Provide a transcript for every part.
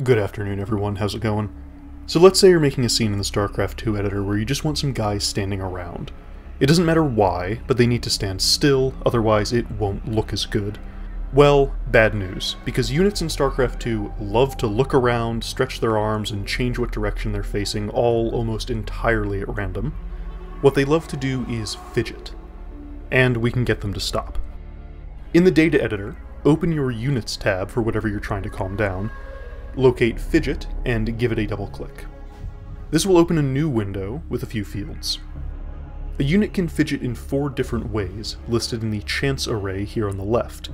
Good afternoon, everyone. How's it going? So let's say you're making a scene in the StarCraft 2 editor where you just want some guys standing around. It doesn't matter why, but they need to stand still, otherwise it won't look as good. Well, bad news, because units in StarCraft 2 love to look around, stretch their arms, and change what direction they're facing, all almost entirely at random. What they love to do is fidget. And we can get them to stop. In the data editor, open your Units tab for whatever you're trying to calm down, locate Fidget, and give it a double click. This will open a new window with a few fields. A unit can fidget in four different ways, listed in the chance array here on the left.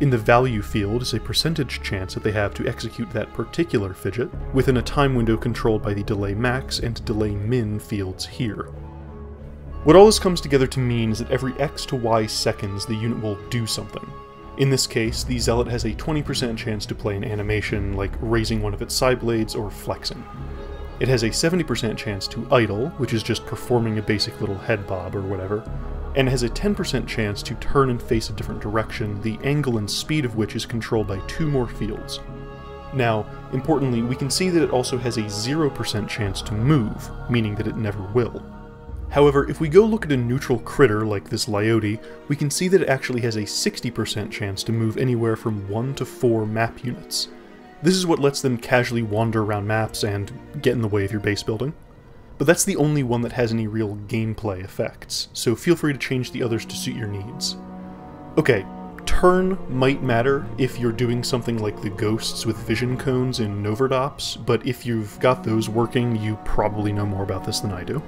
In the value field is a percentage chance that they have to execute that particular fidget, within a time window controlled by the delay max and delay min fields here. What all this comes together to mean is that every x to y seconds the unit will do something, in this case, the Zealot has a 20% chance to play an animation like raising one of its side blades or flexing. It has a 70% chance to idle, which is just performing a basic little head bob or whatever, and has a 10% chance to turn and face a different direction, the angle and speed of which is controlled by two more fields. Now, importantly, we can see that it also has a 0% chance to move, meaning that it never will. However, if we go look at a neutral critter like this Lyote, we can see that it actually has a 60% chance to move anywhere from 1 to 4 map units. This is what lets them casually wander around maps and get in the way of your base building. But that's the only one that has any real gameplay effects, so feel free to change the others to suit your needs. Okay, turn might matter if you're doing something like the ghosts with vision cones in Novardops, but if you've got those working, you probably know more about this than I do.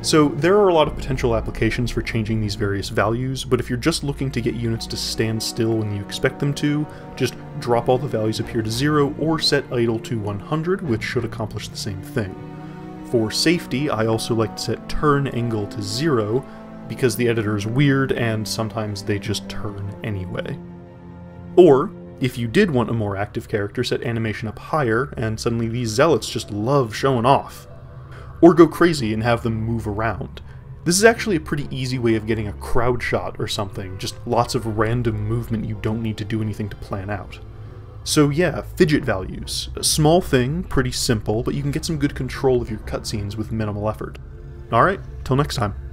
So there are a lot of potential applications for changing these various values, but if you're just looking to get units to stand still when you expect them to, just drop all the values up here to 0 or set idle to 100, which should accomplish the same thing. For safety, I also like to set turn angle to 0, because the editor is weird and sometimes they just turn anyway. Or, if you did want a more active character, set animation up higher, and suddenly these zealots just love showing off or go crazy and have them move around. This is actually a pretty easy way of getting a crowd shot or something, just lots of random movement you don't need to do anything to plan out. So yeah, fidget values. A small thing, pretty simple, but you can get some good control of your cutscenes with minimal effort. Alright, till next time.